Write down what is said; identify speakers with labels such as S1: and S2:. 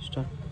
S1: start